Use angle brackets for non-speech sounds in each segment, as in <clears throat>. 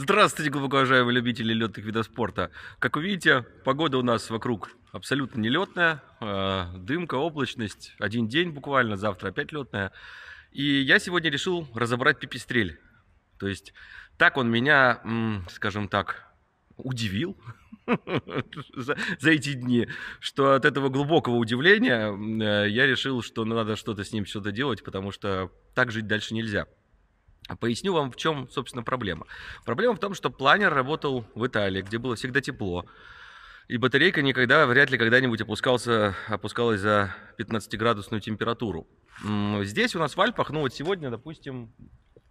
Здравствуйте, глубоко уважаемые любители летных видов спорта. Как вы видите, погода у нас вокруг абсолютно нелетная. Э, дымка, облачность. Один день буквально, завтра опять летная. И я сегодня решил разобрать пипистрель. То есть так он меня, скажем так, удивил <laughs> за, эти дни, что от этого глубокого удивления э, я решил, что надо что-то с ним что-то делать, потому что так жить дальше нельзя. Поясню вам, в чем, собственно, проблема. Проблема в том, что планер работал в Италии, где было всегда тепло. И батарейка никогда, вряд ли когда-нибудь опускался, опускалась за 15-градусную температуру. Здесь у нас в Альпах, ну вот сегодня, допустим,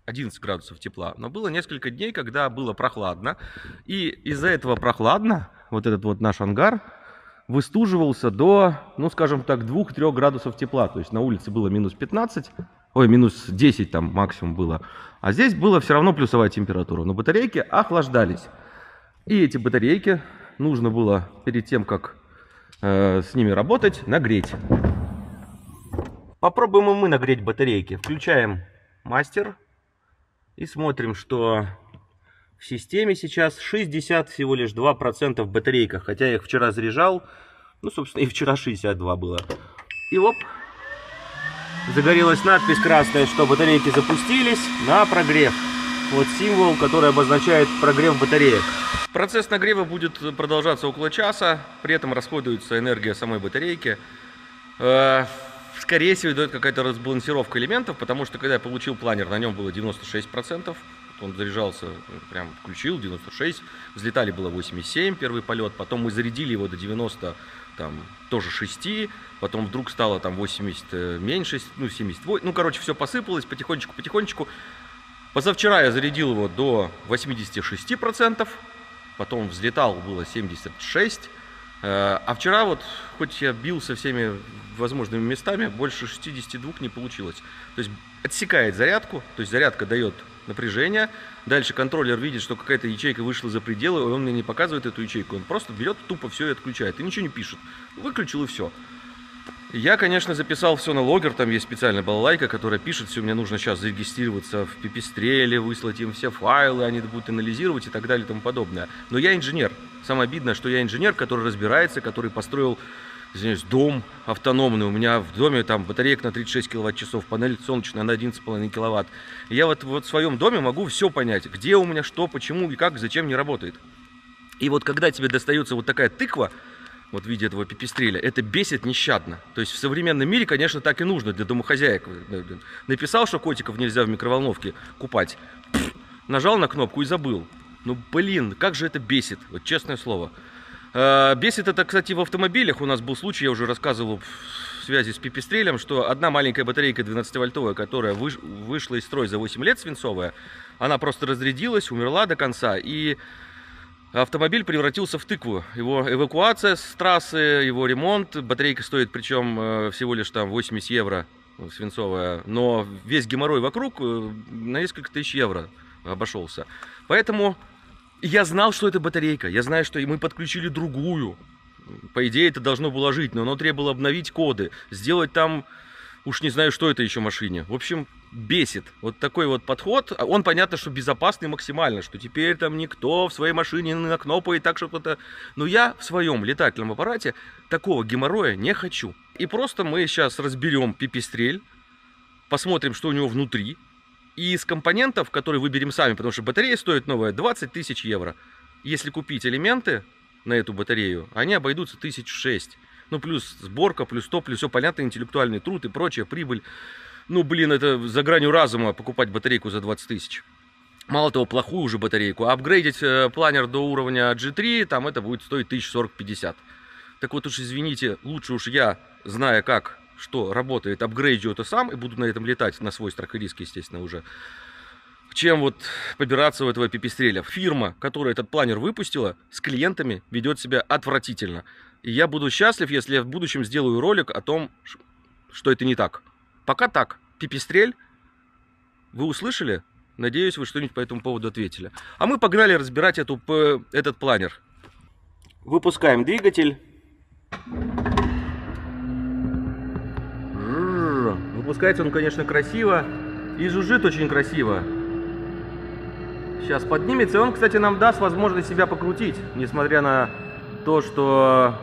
11 градусов тепла. Но было несколько дней, когда было прохладно. И из-за этого прохладно, вот этот вот наш ангар, выстуживался до, ну скажем так, 2-3 градусов тепла. То есть на улице было минус 15, ой, минус 10 там максимум было. А здесь было все равно плюсовая температура. Но батарейки охлаждались. И эти батарейки нужно было перед тем, как э, с ними работать, нагреть. Попробуем и мы нагреть батарейки. Включаем мастер и смотрим, что в системе сейчас 60 всего лишь 2% в батарейках. Хотя я их вчера заряжал. Ну, собственно, и вчера 62 было. И оп, загорелась надпись красная, что батарейки запустились на прогрев. Вот символ, который обозначает прогрев батареек. Процесс нагрева будет продолжаться около часа, при этом расходуется энергия самой батарейки. Э, скорее всего, идет какая-то разбалансировка элементов, потому что когда я получил планер, на нем было 96%. Он заряжался, прям включил, 96. Взлетали было 87 первый полет, потом мы зарядили его до 90 там тоже 6, потом вдруг стало там 80 э, меньше, ну 78, ну короче все посыпалось потихонечку, потихонечку. Позавчера я зарядил его до 86%, потом взлетал было 76, э, а вчера вот, хоть я бился всеми возможными местами, больше 62 не получилось. То есть отсекает зарядку, то есть зарядка дает напряжение. Дальше контроллер видит, что какая-то ячейка вышла за пределы, он мне не показывает эту ячейку. Он просто берет тупо все и отключает. И ничего не пишет. Выключил и все. Я, конечно, записал все на логер, там есть специальная балалайка, которая пишет, все, мне нужно сейчас зарегистрироваться в пипистреле, выслать им все файлы, они будут анализировать и так далее и тому подобное. Но я инженер. Самое обидное, что я инженер, который разбирается, который построил извиняюсь, дом автономный, у меня в доме там батареек на 36 киловатт-часов, панель солнечная на 11,5 киловатт. Я вот, вот в своем доме могу все понять, где у меня что, почему и как, зачем не работает. И вот когда тебе достается вот такая тыква, вот в виде этого пипистреля, это бесит нещадно. То есть в современном мире, конечно, так и нужно для домохозяек. Написал, что котиков нельзя в микроволновке купать, нажал на кнопку и забыл. Ну, блин, как же это бесит, вот честное слово. Э, бесит это, кстати, в автомобилях. У нас был случай, я уже рассказывал в связи с пипистрелем, что одна маленькая батарейка 12-вольтовая, которая вышла из строя за 8 лет, свинцовая, она просто разрядилась, умерла до конца, и автомобиль превратился в тыкву. Его эвакуация с трассы, его ремонт, батарейка стоит причем э, всего лишь там 80 евро свинцовая, но весь геморрой вокруг э, на несколько тысяч евро обошелся. Поэтому я знал, что это батарейка. Я знаю, что мы подключили другую. По идее, это должно было жить, но оно требовало обновить коды, сделать там, уж не знаю, что это еще машине. В общем, бесит. Вот такой вот подход. Он, понятно, что безопасный максимально, что теперь там никто в своей машине не накнопает так, чтобы это... Но я в своем летательном аппарате такого геморроя не хочу. И просто мы сейчас разберем пипистрель, посмотрим, что у него внутри, и из компонентов, которые выберем сами, потому что батарея стоит новая 20 тысяч евро. Если купить элементы на эту батарею, они обойдутся тысяч шесть. Ну, плюс сборка, плюс то, плюс все понятно, интеллектуальный труд и прочая прибыль. Ну, блин, это за гранью разума покупать батарейку за 20 тысяч. Мало того, плохую уже батарейку. Апгрейдить э, планер до уровня G3, там это будет стоить 1040-50. Так вот уж извините, лучше уж я, зная как что работает, апгрейдю это сам и буду на этом летать, на свой страх и риск, естественно, уже, чем вот побираться у этого пипистреля. Фирма, которая этот планер выпустила, с клиентами ведет себя отвратительно. И я буду счастлив, если я в будущем сделаю ролик о том, что это не так. Пока так. Пипистрель, вы услышали? Надеюсь, вы что-нибудь по этому поводу ответили. А мы погнали разбирать эту, этот планер. Выпускаем двигатель. Выпускается он, конечно, красиво и жужжит очень красиво. Сейчас поднимется. Он, кстати, нам даст возможность себя покрутить, несмотря на то, что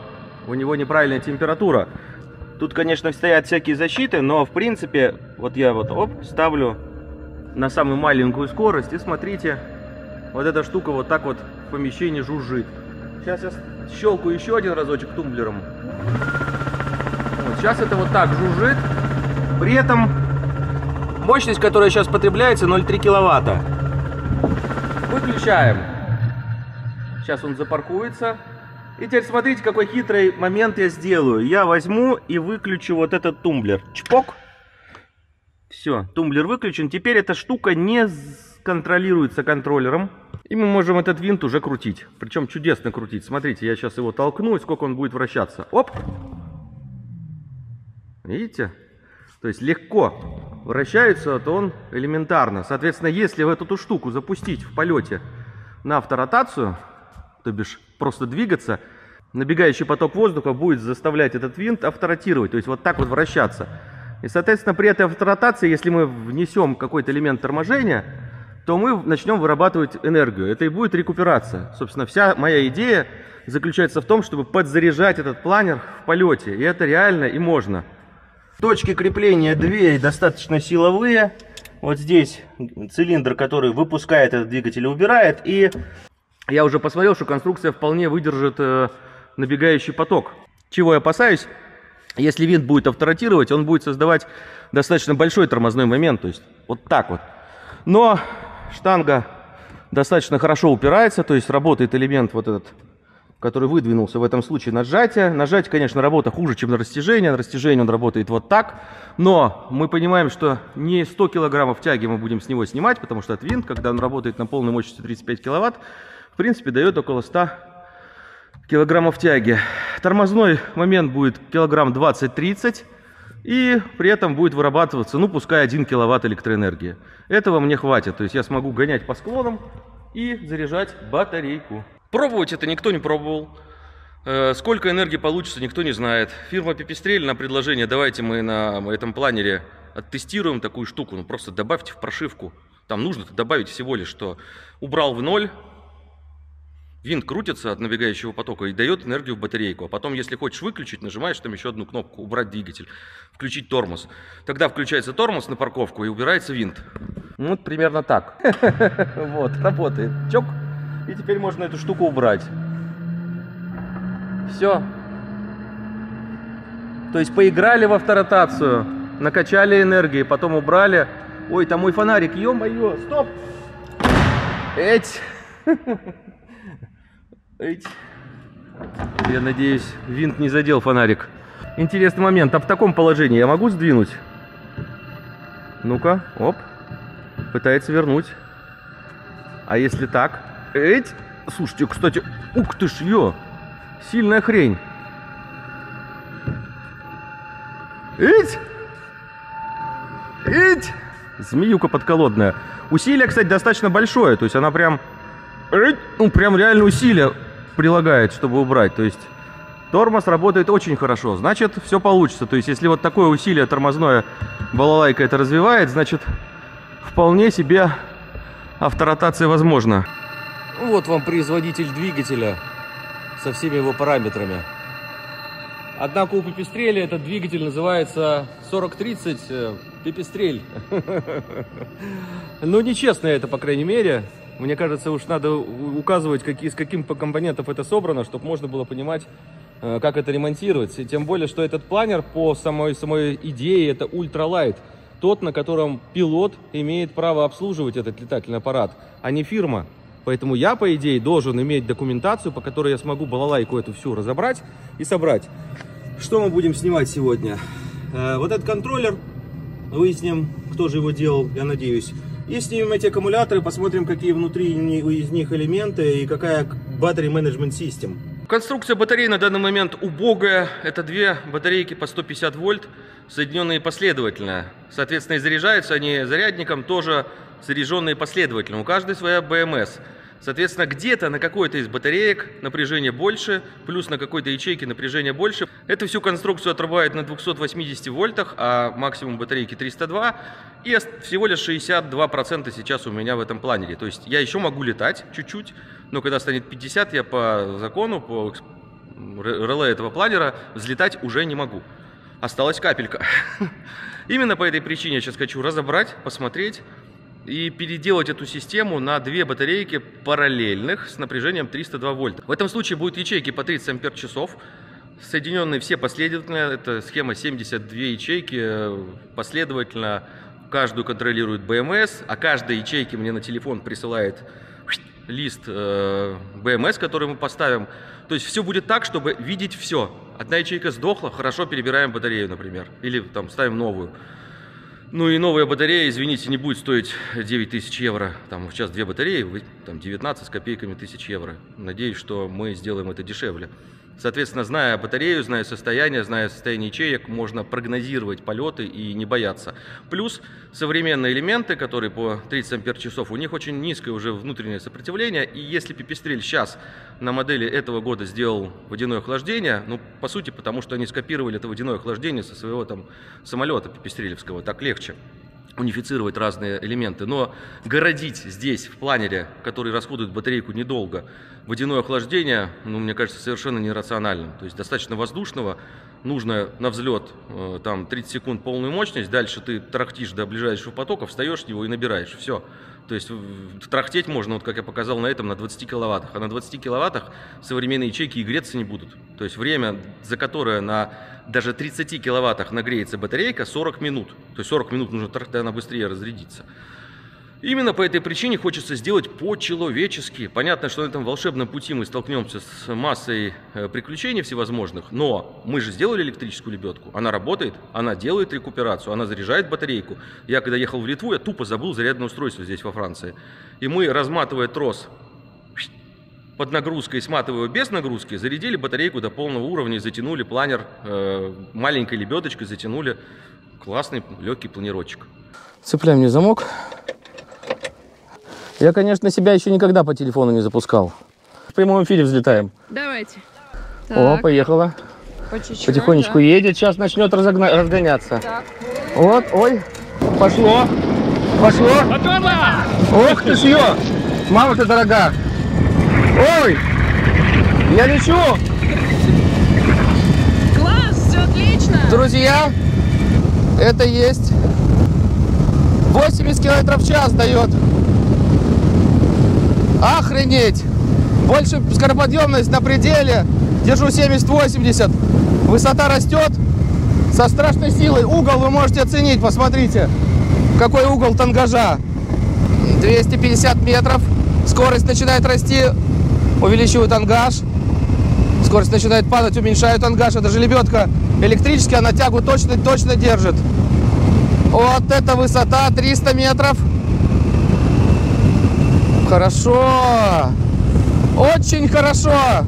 у него неправильная температура. Тут, конечно, стоят всякие защиты, но, в принципе, вот я вот, оп, ставлю на самую маленькую скорость. И смотрите, вот эта штука вот так вот в помещении жужжит. Сейчас я щелкаю еще один разочек тумблером. Вот, сейчас это вот так жужжит. При этом мощность, которая сейчас потребляется, 0,3 киловатта. Выключаем. Сейчас он запаркуется. И теперь смотрите, какой хитрый момент я сделаю. Я возьму и выключу вот этот тумблер. Чпок. Все, тумблер выключен. Теперь эта штука не контролируется контроллером. И мы можем этот винт уже крутить. Причем чудесно крутить. Смотрите, я сейчас его толкну, и сколько он будет вращаться. Оп! Видите? То есть легко вращается, то он элементарно. Соответственно, если в эту штуку запустить в полете на авторотацию, то бишь просто двигаться, набегающий поток воздуха будет заставлять этот винт авторотировать, то есть вот так вот вращаться. И, соответственно, при этой авторотации, если мы внесем какой-то элемент торможения, то мы начнем вырабатывать энергию. Это и будет рекуперация. Собственно, вся моя идея заключается в том, чтобы подзаряжать этот планер в полете. И это реально и можно. Точки крепления дверей достаточно силовые. Вот здесь цилиндр, который выпускает этот двигатель и убирает. И я уже посмотрел, что конструкция вполне выдержит э, набегающий поток. Чего я опасаюсь? Если винт будет авторотировать, он будет создавать достаточно большой тормозной момент, то есть вот так вот. Но штанга достаточно хорошо упирается, то есть работает элемент вот этот, который выдвинулся в этом случае нажатие. Нажатие, конечно, работа хуже, чем на растяжение. На растяжение он работает вот так. Но мы понимаем, что не 100 килограммов тяги мы будем с него снимать, потому что этот винт, когда он работает на полной мощности 35 киловатт, в принципе, дает около 100 килограммов тяги. Тормозной момент будет килограмм 20-30. И при этом будет вырабатываться, ну, пускай 1 киловатт электроэнергии. Этого мне хватит. То есть я смогу гонять по склонам и заряжать батарейку. Пробовать это никто не пробовал. Э, сколько энергии получится, никто не знает. Фирма Пипистрель на предложение, давайте мы на этом планере оттестируем такую штуку. Ну, просто добавьте в прошивку. Там нужно добавить всего лишь, что убрал в ноль, Винт крутится от набегающего потока и дает энергию в батарейку. А потом, если хочешь выключить, нажимаешь там еще одну кнопку «Убрать двигатель», «Включить тормоз». Тогда включается тормоз на парковку и убирается винт. Вот примерно так. <laughs> Вот, работает. Чок. И теперь можно эту штуку убрать. Все. То есть поиграли в авторотацию, накачали энергии, потом убрали. Ой, там мой фонарик, ё-моё, стоп! Эть! Я надеюсь, винт не задел фонарик. Интересный момент. А в таком положении я могу сдвинуть? Ну-ка, оп. Пытается вернуть. А если так? Эть! Слушайте, кстати, ух ты ж, ё! Сильная хрень. Эть! Эть! Змеюка подколодная. Усилие, кстати, достаточно большое. То есть она прям... Ну, прям реально усилие прилагает, чтобы убрать. То есть тормоз работает очень хорошо. Значит, все получится. То есть, если вот такое усилие тормозное балалайка это развивает, значит, вполне себе авторотация возможна. Вот вам производитель двигателя со всеми его параметрами. Однако у пипистрели этот двигатель называется 4030 э, пипистрель. <laughs> Ну, нечестно это, по крайней мере. Мне кажется, уж надо указывать, какие, из каких компонентов это собрано, чтобы можно было понимать, э, как это ремонтировать. И тем более, что этот планер по самой, самой идее это ультралайт. Тот, на котором пилот имеет право обслуживать этот летательный аппарат, а не фирма. Поэтому я, по идее, должен иметь документацию, по которой я смогу балалайку эту всю разобрать и собрать. Что мы будем снимать сегодня? Э, вот этот контроллер, выясним, кто же его делал, я надеюсь. И снимем эти аккумуляторы, посмотрим, какие внутри из них элементы и какая Battery Management System. Конструкция батареи на данный момент убогая. Это две батарейки по 150 вольт, соединенные последовательно. Соответственно, и заряжаются они зарядником тоже заряженные последовательно. У каждой своя БМС. Соответственно, где-то на какой-то из батареек напряжение больше, плюс на какой-то ячейке напряжение больше. Эту всю конструкцию отрубает на 280 вольтах, а максимум батарейки 302. И всего лишь 62% сейчас у меня в этом планере. То есть я еще могу летать чуть-чуть, но когда станет 50, я по закону, по реле этого планера взлетать уже не могу. Осталась капелька. <laughs> Именно по этой причине я сейчас хочу разобрать, посмотреть, и переделать эту систему на две батарейки параллельных с напряжением 302 вольта. В этом случае будут ячейки по 30 ампер часов, соединенные все последовательно. Это схема 72 ячейки, э, последовательно каждую контролирует BMS, а каждой ячейке мне на телефон присылает лист э, BMS, который мы поставим. То есть все будет так, чтобы видеть все. Одна ячейка сдохла, хорошо перебираем батарею, например, или там ставим новую. Ну и новая батарея, извините, не будет стоить 9 тысяч евро. Там сейчас две батареи, там 19 с копейками тысяч евро. Надеюсь, что мы сделаем это дешевле. Соответственно, зная батарею, зная состояние, зная состояние ячеек, можно прогнозировать полеты и не бояться. Плюс современные элементы, которые по 30 ампер часов, у них очень низкое уже внутреннее сопротивление. И если пипестрель сейчас на модели этого года сделал водяное охлаждение, ну, по сути, потому что они скопировали это водяное охлаждение со своего там самолета пипестрелевского, так легче унифицировать разные элементы. Но городить здесь, в планере, который расходует батарейку недолго, водяное охлаждение, ну, мне кажется, совершенно нерациональным. То есть достаточно воздушного, нужно на взлет э, там 30 секунд полную мощность, дальше ты трактишь до ближайшего потока, встаешь в него и набираешь. Все. То есть трахтеть можно, вот как я показал на этом, на 20 киловаттах. А на 20 киловаттах современные ячейки и греться не будут. То есть время, за которое на даже 30 киловаттах нагреется батарейка, 40 минут. То есть 40 минут нужно, тогда она быстрее разрядится. Именно по этой причине хочется сделать по-человечески. Понятно, что на этом волшебном пути мы столкнемся с массой э, приключений всевозможных, но мы же сделали электрическую лебедку. Она работает, она делает рекуперацию, она заряжает батарейку. Я когда ехал в Литву, я тупо забыл зарядное устройство здесь во Франции. И мы, разматывая трос под нагрузкой, сматывая без нагрузки, зарядили батарейку до полного уровня и затянули планер э, маленькой лебедочкой, затянули классный легкий планировочек. Цепляем мне замок. Я, конечно, себя еще никогда по телефону не запускал. В прямом эфире взлетаем. Давайте. О, поехала. По чуть-чуть, Потихонечку да. едет, сейчас начнет разогна- разгоняться. Так. Вот, ой, пошло, пошло. Ох ты ж ее, мама ты дорога. Ой, я лечу. Класс, все отлично. Друзья, это есть 80 километров в час дает. Охренеть! Больше скороподъемность на пределе. Держу 70-80. Высота растет со страшной силой. Угол вы можете оценить, посмотрите. Какой угол тангажа. 250 метров. Скорость начинает расти. Увеличиваю тангаж. Скорость начинает падать, уменьшаю тангаж. Это же лебедка электрическая, она тягу точно-точно держит. Вот эта высота 300 метров. Хорошо. Очень хорошо. Да?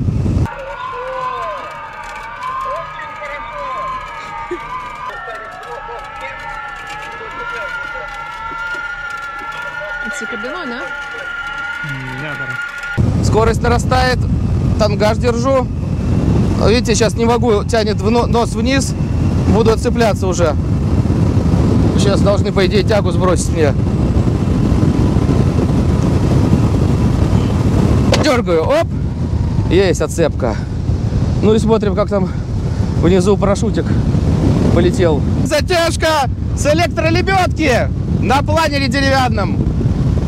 Скорость нарастает. Тангаж держу. Видите, сейчас не могу, тянет в но- нос вниз. Буду отцепляться уже. Сейчас должны, по идее, тягу сбросить мне. Дергаю, оп. Есть отцепка. Ну и смотрим, как там внизу парашютик полетел. Затяжка с электролебедки на планере деревянном.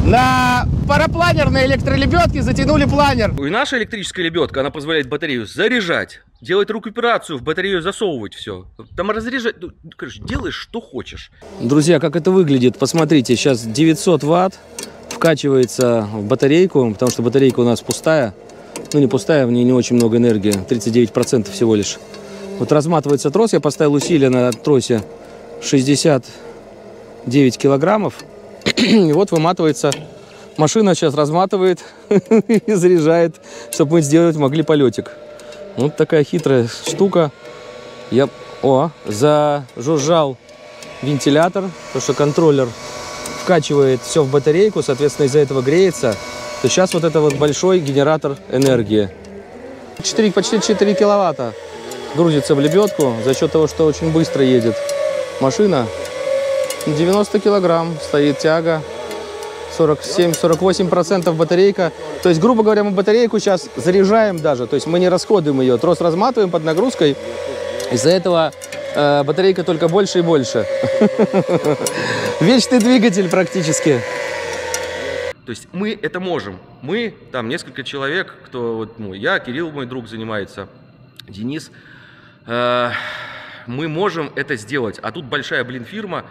На парапланерной электролебедке затянули планер. И наша электрическая лебедка, она позволяет батарею заряжать, делать рекуперацию, в батарею засовывать все. Там разряжать, ну, короче, делаешь, что хочешь. Друзья, как это выглядит? Посмотрите, сейчас 900 ватт вкачивается в батарейку, потому что батарейка у нас пустая. Ну, не пустая, в ней не очень много энергии, 39% всего лишь. Вот разматывается трос, я поставил усилие на тросе 69 килограммов. <clears throat> И вот выматывается. Машина сейчас разматывает <laughs> и заряжает, чтобы мы сделать могли полетик. Вот такая хитрая штука. Я, о, зажужжал вентилятор, потому что контроллер вкачивает все в батарейку, соответственно, из-за этого греется. то сейчас вот это вот большой генератор энергии. 4, почти 4 киловатта грузится в лебедку за счет того, что очень быстро едет машина. 90 килограмм стоит тяга, 47-48% батарейка. То есть, грубо говоря, мы батарейку сейчас заряжаем даже, то есть мы не расходуем ее, трос разматываем под нагрузкой. Из-за этого э, батарейка только больше и больше. Вечный двигатель практически. То есть мы это можем. Мы, там несколько человек, кто вот, ну, я, Кирилл, мой друг, занимается, Денис, э, мы можем это сделать. А тут большая, блин, фирма,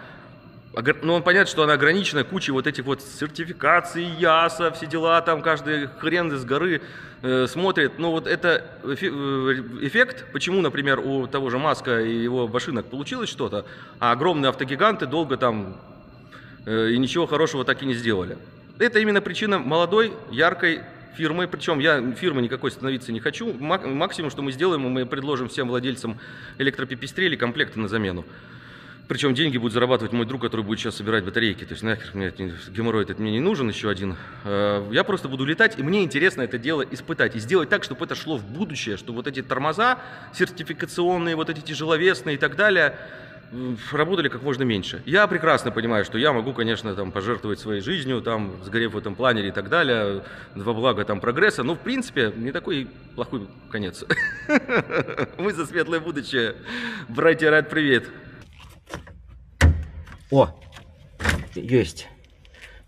ну, он понятно, что она ограничена кучей вот этих вот сертификаций, ЯСа, все дела, там каждый хрен из горы э, смотрит. Но вот это э, эффект, почему, например, у того же Маска и его машинок получилось что-то, а огромные автогиганты долго там э, и ничего хорошего так и не сделали. Это именно причина молодой, яркой фирмы. Причем я фирмы никакой становиться не хочу. Мак- Максимум, что мы сделаем, мы предложим всем владельцам электропипистрели комплекты на замену. Причем деньги будет зарабатывать мой друг, который будет сейчас собирать батарейки. То есть нахер мне геморрой этот мне не нужен еще один. Э, Я просто буду летать, и мне интересно это дело испытать. И сделать так, чтобы это шло в будущее, чтобы вот эти тормоза сертификационные, вот эти тяжеловесные и так далее, работали как можно меньше. Я прекрасно понимаю, что я могу, конечно, там пожертвовать своей жизнью, там, сгорев в этом планере и так далее, во благо там прогресса, но в принципе не такой плохой конец. <laughs> Мы за светлое будущее. Братья, рад привет. О, есть.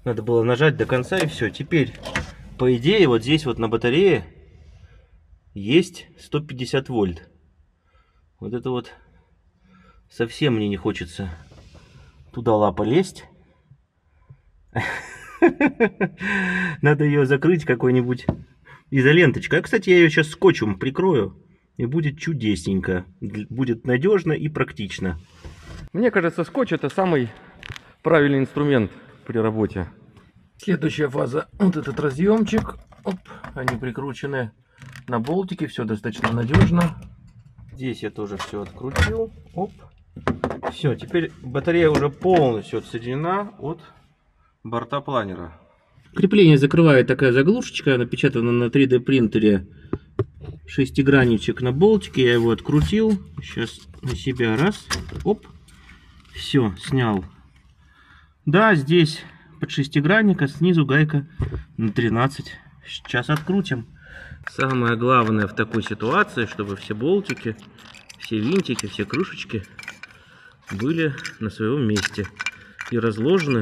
Надо было нажать до конца и все. Теперь, по идее, вот здесь вот на батарее есть 150 вольт. Вот это вот совсем мне не хочется туда лапа лезть. <laughs> Надо ее закрыть какой-нибудь изоленточкой. А, кстати, я ее сейчас скотчем прикрою. И будет чудесненько. Будет надежно и практично. Мне кажется, скотч это самый правильный инструмент при работе. Следующая фаза. Вот этот разъемчик. Оп, они прикручены на болтики. Все достаточно надежно. Здесь я тоже все открутил. Оп. Все, теперь батарея уже полностью отсоединена от борта планера. Крепление закрывает такая заглушечка, напечатана на 3D принтере. Шестигранничек на болтике, я его открутил. Сейчас на себя раз, оп, все, снял. Да, здесь под шестигранник, а снизу гайка на 13. Сейчас открутим. Самое главное в такой ситуации, чтобы все болтики, все винтики, все крышечки были на своем месте и разложены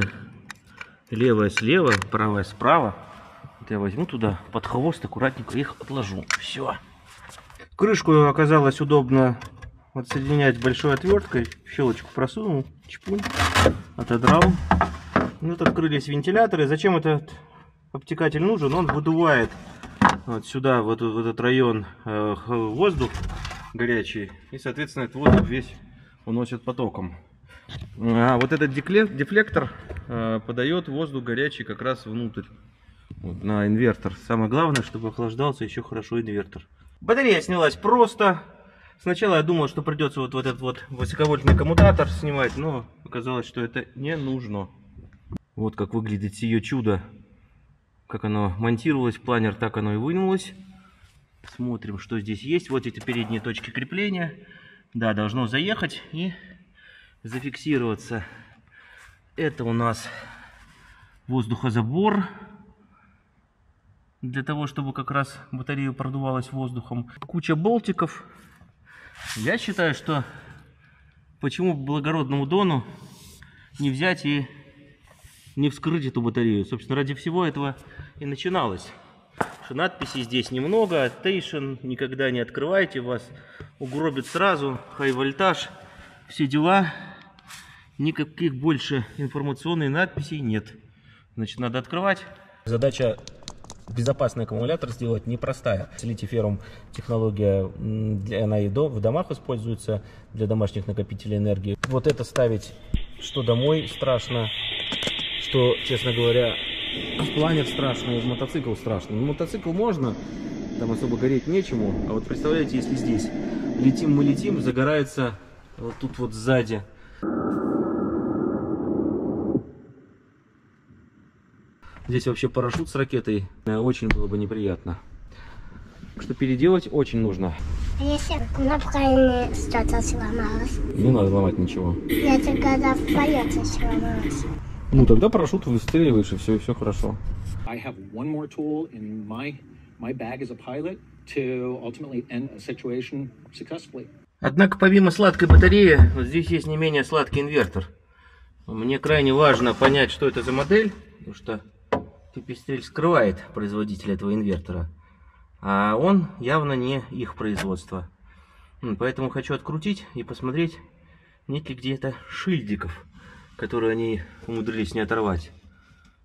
левая слева, правая справа. Вот я возьму туда под хвост, аккуратненько их отложу. Все. Крышку оказалось удобно отсоединять большой отверткой. Щелочку просунул, чпунь, отодрал. Ну, Вот открылись вентиляторы. Зачем этот обтекатель нужен? Он выдувает вот сюда, вот, в этот район э, воздух горячий. И, соответственно, этот воздух весь уносит потоком. А вот этот дефлектор э, подает воздух горячий как раз внутрь, вот, на инвертор. Самое главное, чтобы охлаждался еще хорошо инвертор. Батарея снялась просто. Сначала я думал, что придется вот, вот этот вот высоковольтный коммутатор снимать, но оказалось, что это не нужно. Вот как выглядит ее чудо. Как оно монтировалось, планер, так оно и вынулось. Смотрим, что здесь есть. Вот эти передние точки крепления. Да, должно заехать и зафиксироваться. Это у нас воздухозабор. Для того, чтобы как раз батарея продувалась воздухом. Куча болтиков. Я считаю, что почему благородному Дону не взять и не вскрыть эту батарею. Собственно, ради всего этого и начиналось. Что надписей здесь немного. Station никогда не открывайте, вас угробит сразу. Хай вольтаж, все дела. Никаких больше информационной надписей нет. Значит, надо открывать. Задача безопасный аккумулятор сделать непростая. Литий-феррум технология, она и в домах используется для домашних накопителей энергии. Вот это ставить, что домой страшно, что, честно говоря, в планер страшно, и в мотоцикл страшно. Ну, мотоцикл можно, там особо гореть нечему. А вот представляете, если здесь летим мы летим, загорается вот тут вот сзади. Здесь вообще парашют с ракетой э, очень было бы неприятно. Так что переделать очень нужно. А если кнопка не что-то сломалась? Не надо ломать ничего. Это когда в полете сломалась. Ну тогда парашют выстреливаешь и все, и все хорошо. I have one more tool in my my bag as a pilot to ultimately end a situation successfully. Однако помимо сладкой батареи, вот здесь есть не менее сладкий инвертор. Мне крайне важно понять, что это за модель, потому что Пипистрель скрывает производителя этого инвертора. А он явно не их производство. Поэтому хочу открутить и посмотреть, нет ли где-то шильдиков, которые они умудрились не оторвать.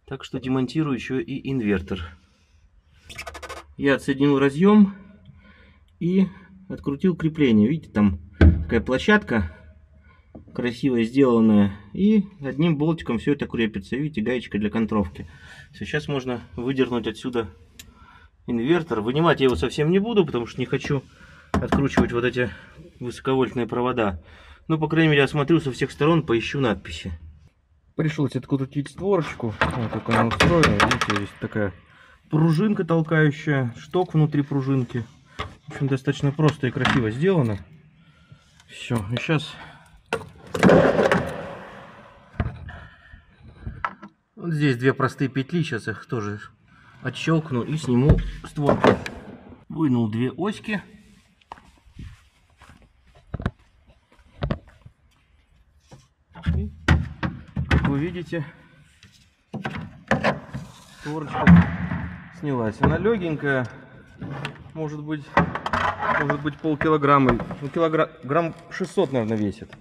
Так что демонтирую еще и инвертор. Я отсоединил разъем и открутил крепление. Видите, там такая площадка красиво сделанная. И одним болтиком все это крепится. Видите, гаечка для контровки. Сейчас можно выдернуть отсюда инвертор. Вынимать я его совсем не буду, потому что не хочу откручивать вот эти высоковольтные провода. Ну, по крайней мере, осмотрю со всех сторон, поищу надписи. Пришлось открутить створочку. Вот как она устроена. Видите, здесь такая пружинка толкающая, шток внутри пружинки. В общем, достаточно просто и красиво сделано. Все, и сейчас... Вот здесь две простые петли, сейчас их тоже отщелкну и сниму створку. Вынул две оськи. И, как вы видите, створочка снялась. Она легенькая, может быть, может быть полкилограмма, ну, килограмм грамм 600, наверное, весит.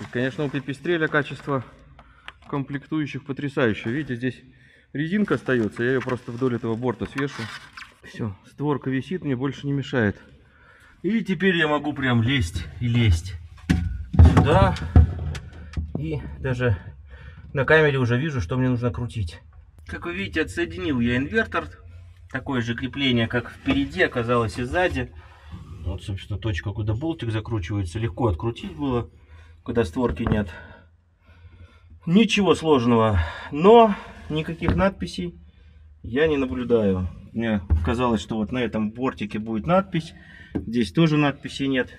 И, конечно, у пипистреля качество комплектующих потрясающее. Видите, здесь резинка остается, я ее просто вдоль этого борта свешу. Все, створка висит, мне больше не мешает. И теперь я могу прям лезть и лезть сюда. И даже на камере уже вижу, что мне нужно крутить. Как вы видите, отсоединил я инвертор. Такое же крепление, как впереди, оказалось и сзади. Вот, собственно, точка, куда болтик закручивается. Легко открутить было, когда створки нет. Ничего сложного, но никаких надписей я не наблюдаю. Мне казалось, что вот на этом бортике будет надпись. Здесь тоже надписи нет.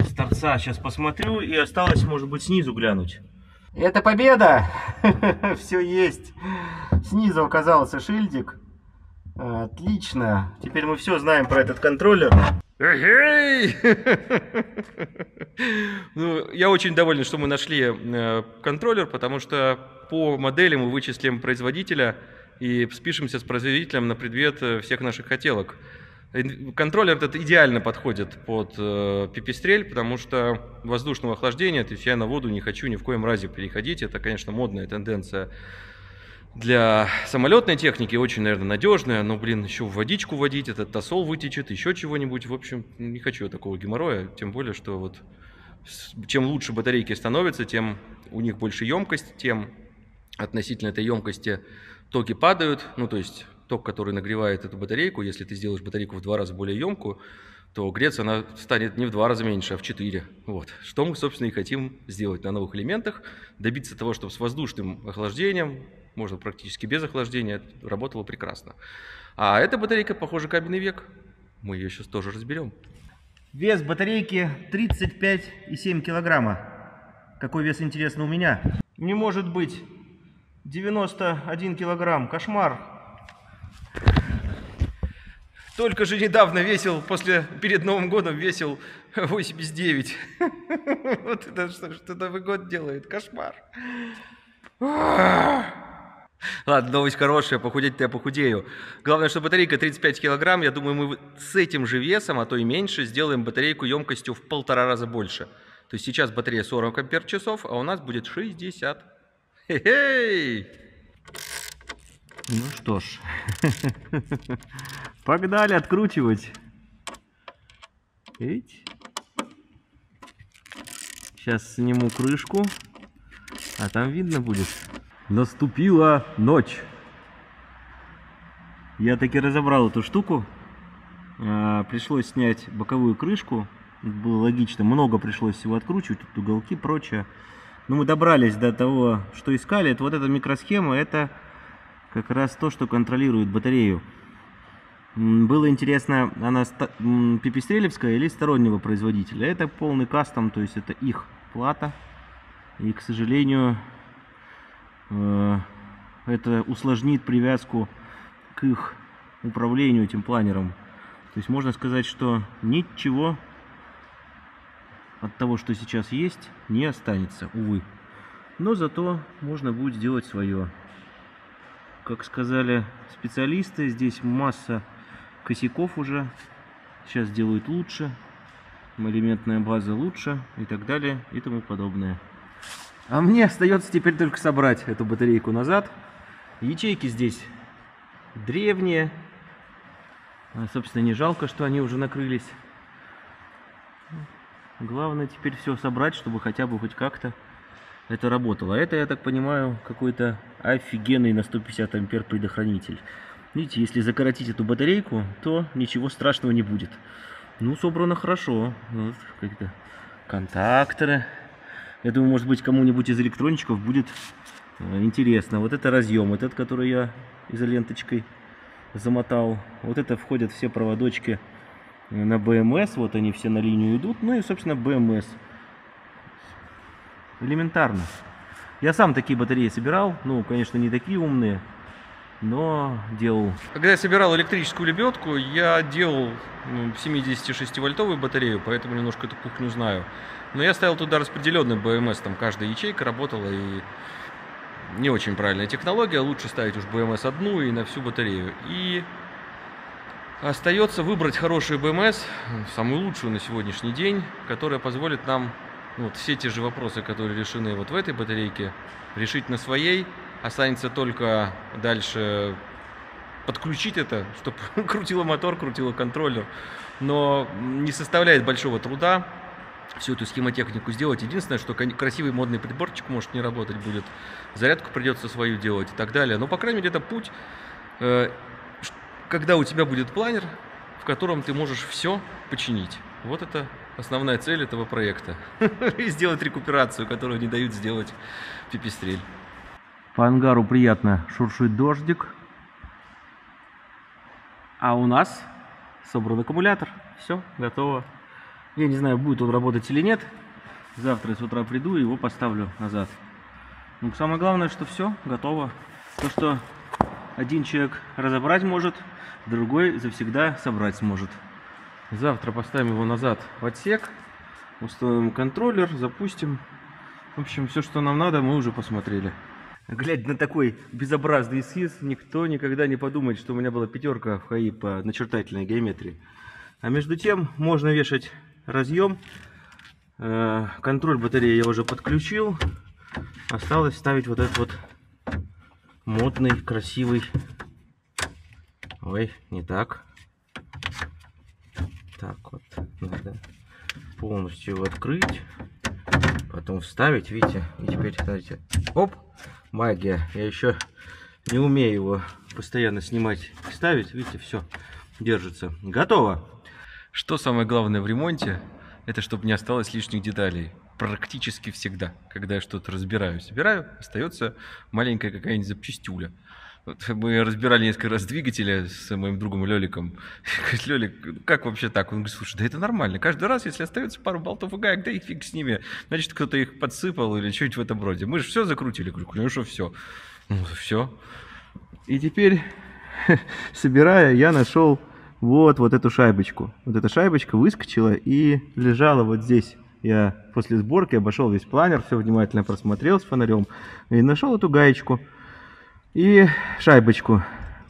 С торца сейчас посмотрю и осталось, может быть, снизу глянуть. Это победа! <laughs> Все есть. Снизу оказался шильдик. Отлично. Теперь мы все знаем про этот контроллер. Эгей! <laughs> Ну, я очень доволен, что мы нашли э, контроллер, потому что по модели мы вычислим производителя и спишемся с производителем на предмет э, всех наших хотелок. Контроллер этот идеально подходит под э, пипистрель, потому что воздушного охлаждения, то есть я на воду не хочу ни в коем разе переходить. Это, конечно, модная тенденция для самолетной техники, очень, наверное, надежная, но, блин, еще в водичку водить, этот тосол вытечет, еще чего-нибудь. В общем, не хочу я такого геморроя, тем более, что вот чем лучше батарейки становятся, тем у них больше емкость, тем относительно этой емкости токи падают, ну, то есть ток, который нагревает эту батарейку, если ты сделаешь батарейку в два раза более емкую, то греться она станет не в два раза меньше, а в четыре. Вот. Что мы, собственно, и хотим сделать на новых элементах, добиться того, чтобы с воздушным охлаждением, можно практически без охлаждения, работало прекрасно. А эта батарейка, похоже, кабельный век. Мы ее сейчас тоже разберем. Вес батарейки 35,7 килограмма. Какой вес, интересно, у меня? Не может быть. 91 килограмм. Кошмар. Только же недавно весил, после, перед Новым годом весил <laughs> 89. <laughs> Вот это что, что Новый год делает? Кошмар. Ладно, новость хорошая, похудеть-то я похудею. Главное, что батарейка 35 килограмм, я думаю, мы с этим же весом, а то и меньше, сделаем батарейку емкостью в полтора раза больше. То есть сейчас батарея 40 ампер часов, а у нас будет 60. Хе-хей! Ну что ж. <laughs> Погнали откручивать. Видите? Сейчас сниму крышку, а там видно будет. Наступила ночь. Я таки разобрал эту штуку. А, Пришлось снять боковую крышку. Было логично, много пришлось всего откручивать, тут уголки, прочее. Но мы добрались до того, что искали. Это вот эта микросхема, это как раз то, что контролирует батарею. Было интересно, она пипистрелевская или стороннего производителя. Это полный кастом, то есть это их плата. И, к сожалению, это усложнит привязку к их управлению этим планером. То есть можно сказать, что ничего от того, что сейчас есть, не останется, увы. Но зато можно будет сделать свое. Как сказали специалисты, здесь масса косяков уже. Сейчас делают лучше, элементная база лучше и так далее и тому подобное. А мне остается теперь только собрать эту батарейку назад. Ячейки здесь древние. А, собственно, не жалко, что они уже накрылись. Главное теперь все собрать, чтобы хотя бы хоть как-то это работало. А это, я так понимаю, какой-то офигенный на 150 ампер предохранитель. Видите, если закоротить эту батарейку, то ничего страшного не будет. Ну, собрано хорошо. Вот, какие-то контакторы. Я думаю, может быть, кому-нибудь из электрончиков будет э, интересно. Вот это разъем, этот, который я изоленточкой замотал. Вот это входят все проводочки на БМС. Вот они все на линию идут. Ну и, собственно, БМС. Элементарно. Я сам такие батареи собирал. Ну, конечно, не такие умные, но делал. Когда я собирал электрическую лебедку, я делал ну, 76-вольтовую батарею, поэтому немножко эту кухню знаю. Но я ставил туда распределенный БМС, там каждая ячейка работала и не очень правильная технология, лучше ставить уж БМС одну и на всю батарею. И остается выбрать хорошую БМС, самую лучшую на сегодняшний день, которая позволит нам ну, вот все те же вопросы, которые решены вот в этой батарейке, решить на своей. Останется только дальше подключить это, чтобы <laughs> крутило мотор, крутило контроллер. Но не составляет большого труда всю эту схемотехнику сделать. Единственное, что красивый модный приборчик может не работать будет. Зарядку придется свою делать и так далее. Но, по крайней мере, это путь, э, когда у тебя будет планер, в котором ты можешь все починить. Вот это основная цель этого проекта. <laughs> И сделать рекуперацию, которую не дают сделать пипистрель. По ангару приятно шуршит дождик. А у нас собран аккумулятор. Все, готово. Я не знаю, будет он работать или нет. Завтра с утра приду и его поставлю назад. Ну, самое главное, что все готово. То, что один человек разобрать может, другой завсегда собрать сможет. Завтра поставим его назад в отсек, установим контроллер, запустим. В общем, все, что нам надо, мы уже посмотрели. Глядя на такой безобразный эскиз, никто никогда не подумает, что у меня была пятерка в ХАИ по начертательной геометрии. А между тем можно вешать разъем. Э, Контроль батареи я уже подключил. Осталось ставить вот этот вот модный, красивый. Ой, не так. Так вот, надо полностью его открыть, потом вставить, видите, и теперь, смотрите, оп, магия. Я еще не умею его постоянно снимать и ставить, видите, все держится. Готово. Что самое главное в ремонте, это чтобы не осталось лишних деталей. Практически всегда, когда я что-то разбираю, собираю, остается маленькая какая-нибудь запчастюля. Мы разбирали несколько раз двигателя с моим другом Леликом. <laughs> Говорит, Лелик, как вообще так? Он говорит, слушай, да это нормально. Каждый раз, если остается пару болтов и гаек, да и фиг с ними. Значит, кто-то их подсыпал или что-нибудь в этом роде. Мы же все закрутили. Говорю, конечно, все. Ну, все. И теперь, <laughs> собирая, я нашел вот, вот эту шайбочку. Вот эта шайбочка выскочила и лежала вот здесь. Я после сборки обошел весь планер, все внимательно просмотрел с фонарем и нашел эту гаечку и шайбочку.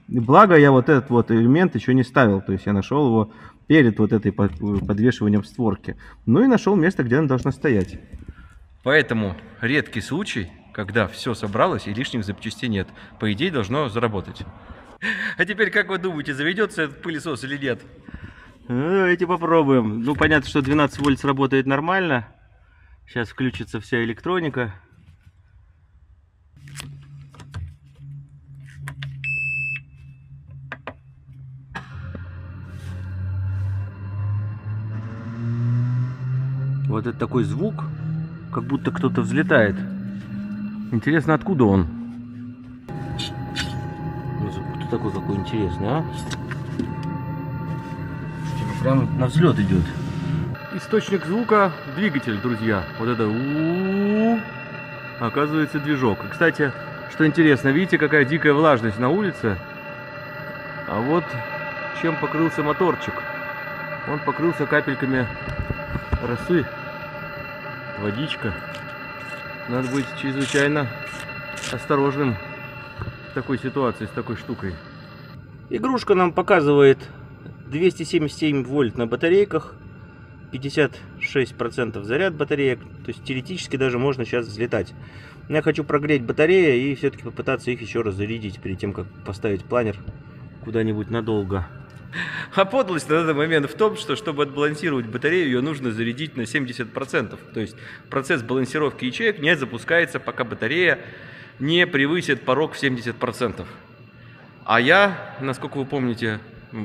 Благо я вот этот вот элемент еще не ставил, то есть я нашел его перед вот этой под- подвешиванием створки. Ну и нашел место, где она должна стоять. Поэтому редкий случай, когда все собралось и лишних запчастей нет. По идее, должно заработать. А теперь, как вы думаете, заведется этот пылесос или нет? Ну, давайте попробуем. Ну, понятно, что 12 вольт сработает нормально. Сейчас включится вся электроника. Вот это такой звук, как будто кто-то взлетает. Интересно, откуда он? такой какой интересный, а? Ну прям на взлет идет. Источник звука двигатель, друзья. Вот это у, -у, -у оказывается движок. И, кстати, что интересно, видите, какая дикая влажность на улице? А вот чем покрылся моторчик. Он покрылся капельками росы. Водичка. Надо быть чрезвычайно осторожным в такой ситуации, с такой штукой. Игрушка нам показывает 277 вольт на батарейках, 56% заряд батареек, то есть теоретически даже можно сейчас взлетать. Я хочу прогреть батареи и все-таки попытаться их еще раз зарядить перед тем, как поставить планер куда-нибудь надолго. А подлость на данный момент в том, что чтобы отбалансировать батарею, ее нужно зарядить на 70%. То есть процесс балансировки ячеек не запускается, пока батарея не превысит порог в 70%. А я, насколько вы помните,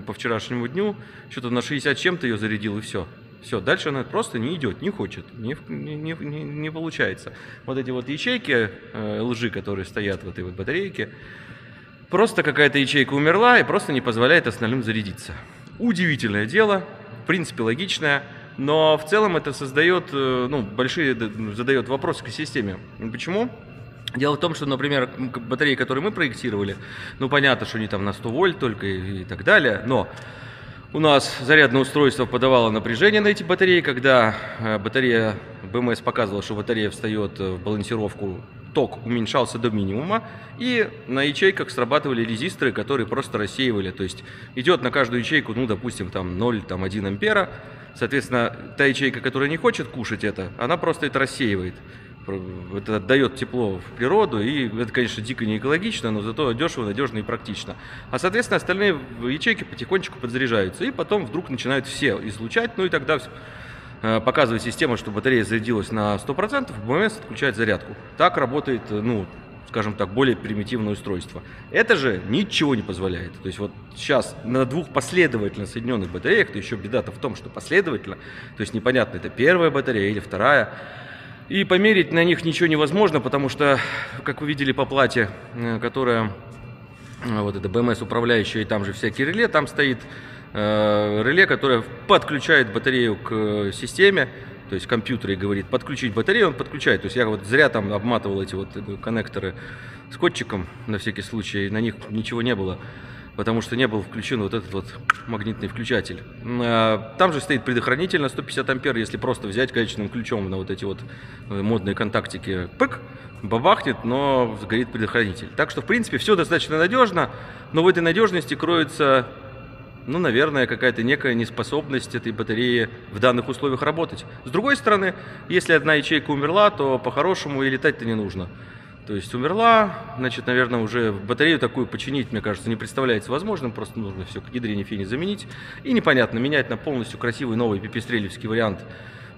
по вчерашнему дню, что-то на 60 чем-то ее зарядил и все. Все, дальше она просто не идет, не хочет, не, не, не, не получается. Вот эти вот ячейки э, лжи, которые стоят в этой вот батарейке, Просто какая-то ячейка умерла и просто не позволяет остальным зарядиться. Удивительное дело, в принципе логичное, но в целом это создает, э, ну, большие, задает вопросы к системе. Почему? Дело в том, что, например, батареи, которые мы проектировали, ну, понятно, что они там на 100 вольт только и, и так далее, но у нас зарядное устройство подавало напряжение на эти батареи, когда э, батарея БМС показывала, что батарея встает в балансировку ток уменьшался до минимума, и на ячейках срабатывали резисторы, которые просто рассеивали. То есть идет на каждую ячейку, ну, допустим, там 0, там 1 ампера, соответственно, та ячейка, которая не хочет кушать это, она просто это рассеивает. Это отдает тепло в природу, и это, конечно, дико не экологично, но зато дешево, надежно и практично. А, соответственно, остальные ячейки потихонечку подзаряжаются, и потом вдруг начинают все излучать, ну и тогда Э, показывает система, что батарея зарядилась на 100%, БМС отключает зарядку. Так работает, э, ну, скажем так, более примитивное устройство. Это же ничего не позволяет. То есть вот сейчас на двух последовательно соединенных батареях, то еще беда-то в том, что последовательно, то есть непонятно, это первая батарея или вторая, и померить на них ничего невозможно, потому что, как вы видели по плате, э, которая, вот это БМС управляющая, и там же всякие реле, там стоит Э, реле, которое подключает батарею к системе, то есть компьютер и говорит подключить батарею, он подключает. То есть я вот зря там обматывал эти вот коннекторы скотчиком на всякий случай, на них ничего не было, потому что не был включен вот этот вот магнитный включатель. А, там же стоит предохранитель на 150 ампер, если просто взять гаечным ключом на вот эти вот э, модные контактики, пык, бабахнет, но сгорит предохранитель. Так что, в принципе, все достаточно надежно, но в этой надежности кроется ну, наверное, какая-то некая неспособность этой батареи в данных условиях работать. С другой стороны, если одна ячейка умерла, то по-хорошему и летать-то не нужно. То есть умерла, значит, наверное, уже батарею такую починить, мне кажется, не представляется возможным, просто нужно все к ядре фини заменить. И непонятно, менять на полностью красивый новый пипистрелевский вариант,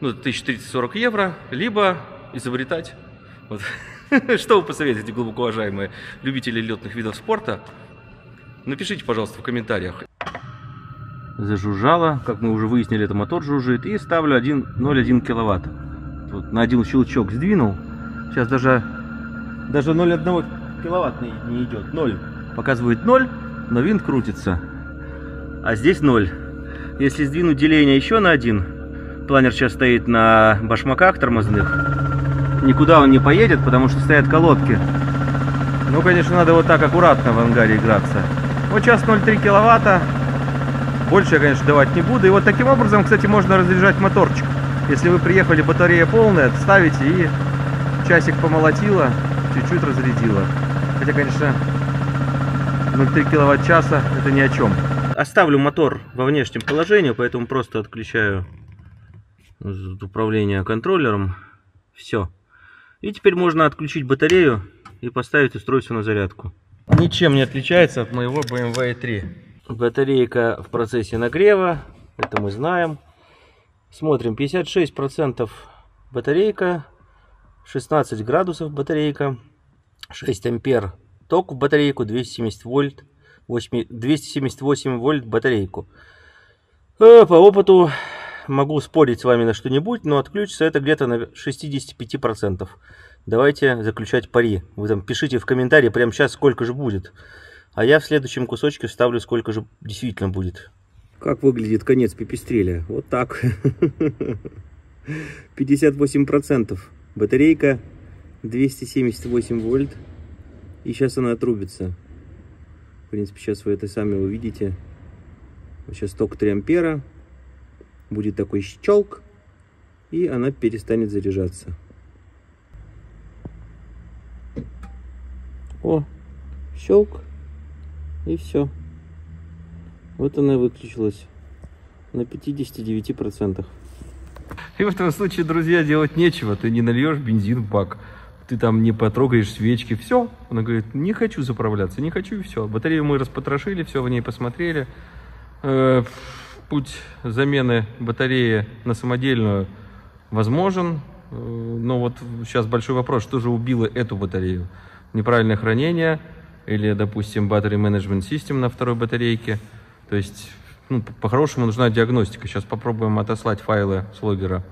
ну, 1340 евро, либо изобретать. Вот. <laughs> Что вы посоветуете, глубоко уважаемые любители летных видов спорта? Напишите, пожалуйста, в комментариях зажужжало. Как мы уже выяснили, это мотор жужжит. И ставлю 0,1 киловатт. Вот на один щелчок сдвинул. Сейчас даже, даже 0,1 киловатт не, идет. 0. Показывает 0, но винт крутится. А здесь 0. Если сдвинуть деление еще на 1, планер сейчас стоит на башмаках тормозных. Никуда он не поедет, потому что стоят колодки. Ну, конечно, надо вот так аккуратно в ангаре играться. Вот сейчас 0,3 киловатта. Больше я, конечно, давать не буду. И вот таким образом, кстати, можно разряжать моторчик. Если вы приехали, батарея полная, ставите и часик помолотила, чуть-чуть разрядила. Хотя, конечно, 0,3 киловатт-часа это ни о чем. Оставлю мотор во внешнем положении, поэтому просто отключаю управление контроллером. Все. И теперь можно отключить батарею и поставить устройство на зарядку. Ничем не отличается от моего BMW 3. Батарейка в процессе нагрева, это мы знаем. Смотрим, 56% батарейка, 16 градусов батарейка, 6 ампер ток в батарейку, 270 вольт, 8, 278 вольт батарейку. Э, по опыту могу спорить с вами на что-нибудь, но отключится это где-то на 65%. Давайте заключать пари. Вы там пишите в комментарии прямо сейчас, сколько же будет. А я в следующем кусочке вставлю, сколько же действительно будет. Как выглядит конец пипистреля? Вот так. 58%. Батарейка 278 вольт. И сейчас она отрубится. В принципе, сейчас вы это сами увидите. Сейчас ток 3 ампера. Будет такой щелк. И она перестанет заряжаться. О, щелк. И все. Вот она выключилась на 59%. И в этом случае, друзья, делать нечего. Ты не нальешь бензин в бак. Ты там не потрогаешь свечки. Все. Она говорит, не хочу заправляться, не хочу и все. Батарею мы распотрошили, все в ней посмотрели. Э, путь замены батареи на самодельную возможен. Э, но вот сейчас большой вопрос, что же убило эту батарею? Неправильное хранение или, допустим, Battery Management System на второй батарейке. То есть, ну, по-хорошему нужна диагностика. Сейчас попробуем отослать файлы с логера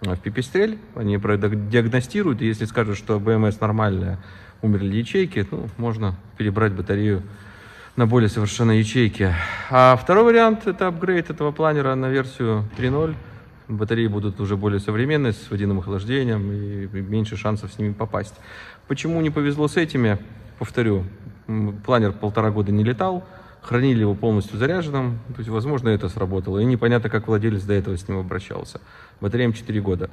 в Pipistrel. Они диагностируют, и если скажут, что BMS нормальная, умерли ячейки, ну, можно перебрать батарею на более совершенные ячейки. А второй вариант – это апгрейд этого планера на версию 3.0. Батареи будут уже более современные, с водяным охлаждением, и меньше шансов с ними попасть. Почему не повезло с этими? Повторю, планер полтора года не летал, хранили его полностью заряженным, то есть, возможно, это сработало. И непонятно, как владелец до этого с ним обращался. Батареям 4 года.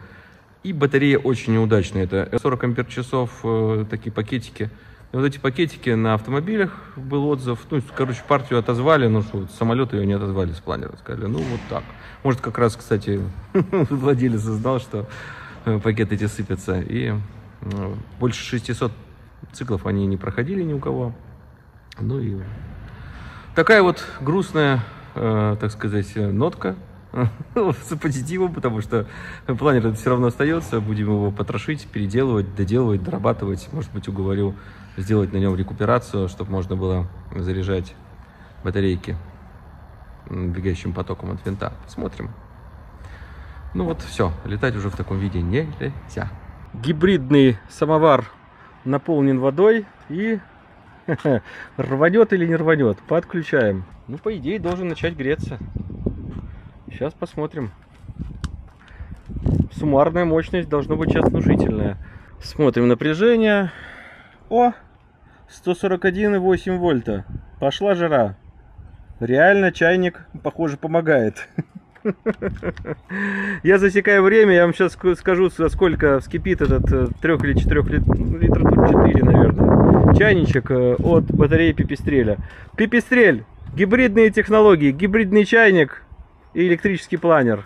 И батарея очень неудачная. Это 40 ампер часов, э, такие пакетики. И вот эти пакетики на автомобилях был отзыв. Ну, короче, партию отозвали, но что, самолет ее не отозвали с планера. Сказали, ну, вот так. Может, как раз, кстати, <laughs> владелец знал, что э, пакеты эти сыпятся. И э, больше 600 циклов они не проходили ни у кого. Ну и такая вот грустная, э, так сказать, нотка <laughs> с позитивом, потому что планер все равно остается. Будем его потрошить, переделывать, доделывать, дорабатывать. Может быть, уговорю сделать на нем рекуперацию, чтобы можно было заряжать батарейки бегающим потоком от винта. Посмотрим. Ну вот, все, летать уже в таком виде нельзя. Гибридный самовар наполнен водой и <laughs> рванет или не рванет. Подключаем. Ну, по идее, должен начать греться. Сейчас посмотрим. Суммарная мощность должна быть сейчас внушительная. Смотрим напряжение. О, 141,8 вольта. Пошла жара. Реально чайник, похоже, помогает. <laughs> <laughs> Я засекаю время, я вам сейчас скажу, сколько вскипит этот 3 э, или 4 литров, тут 4, наверное. Чайничек э, от батареи Пипистреля. Пипистрель, гибридные технологии, гибридный чайник и электрический планер.